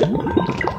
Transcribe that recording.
あっ!